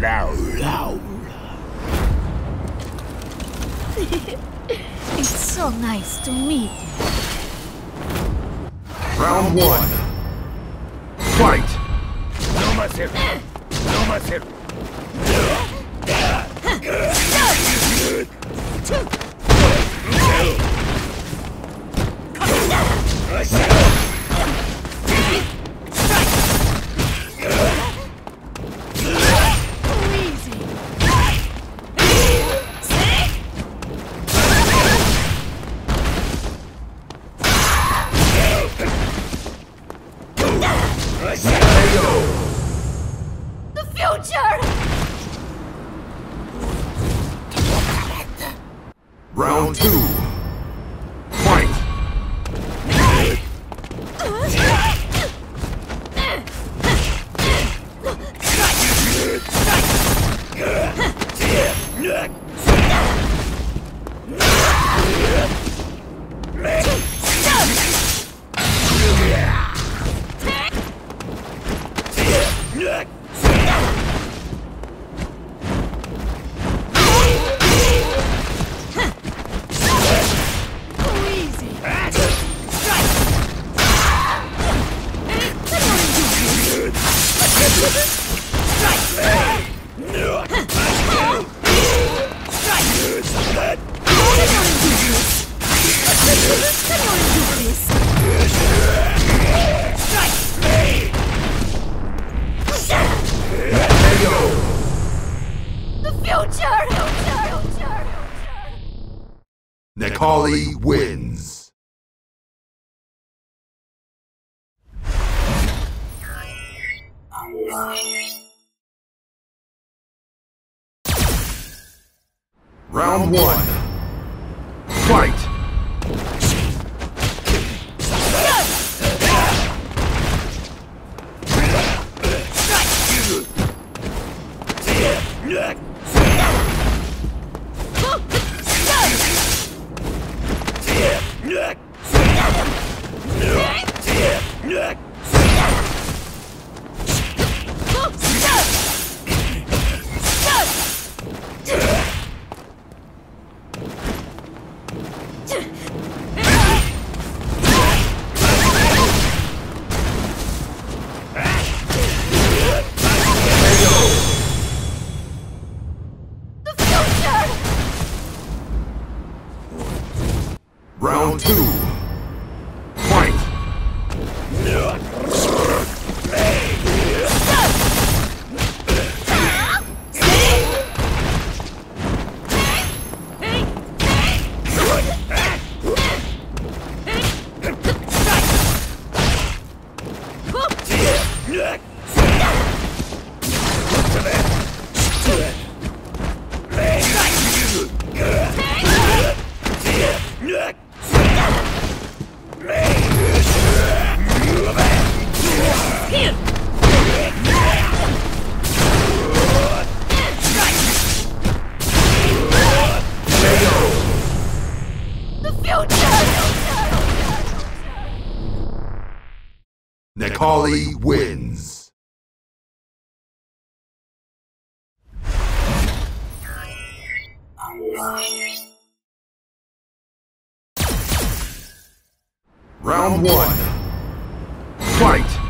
it's so nice to meet you. Round one. Fight! No más No más The future! Round two. Necalli wins. Round one. Fight! Necalli wins. Round one. Fight!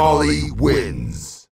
Necalli wins.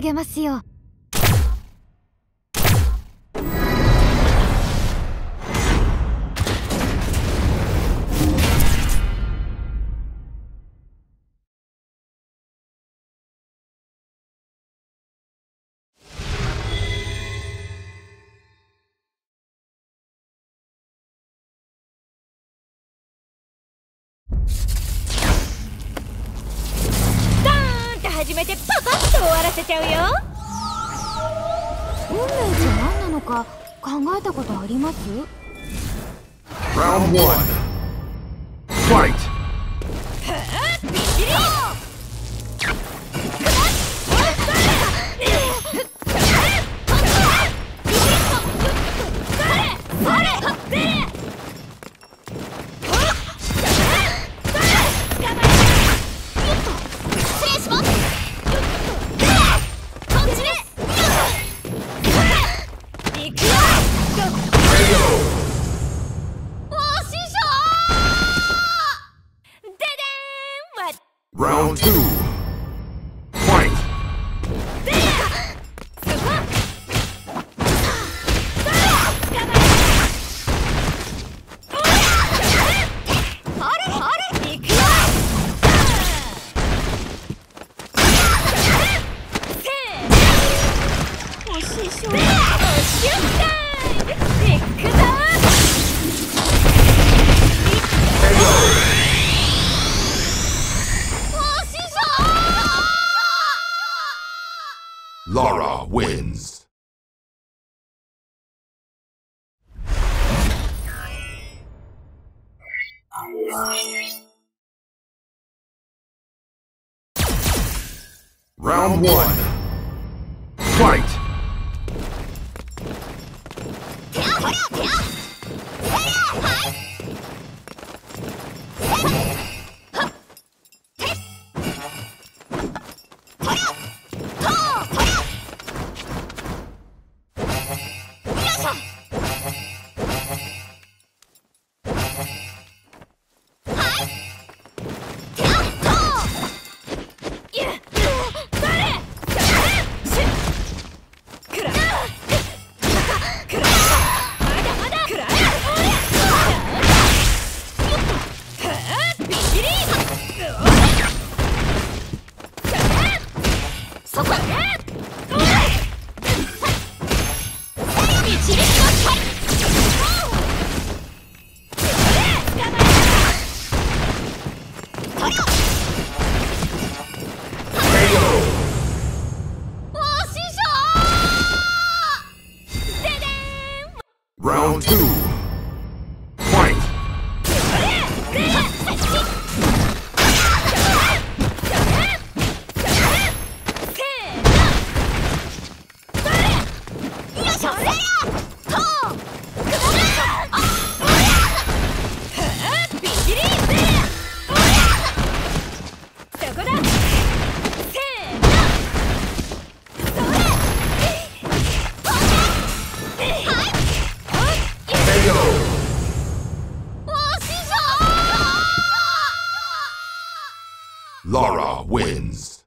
げますよ。始めてパパッと終わらせちゃうよ運命って何なのか考えたことあります？Round one. Fight. Round two. Fight! Laura wins. Round one. Fight. Laura wins.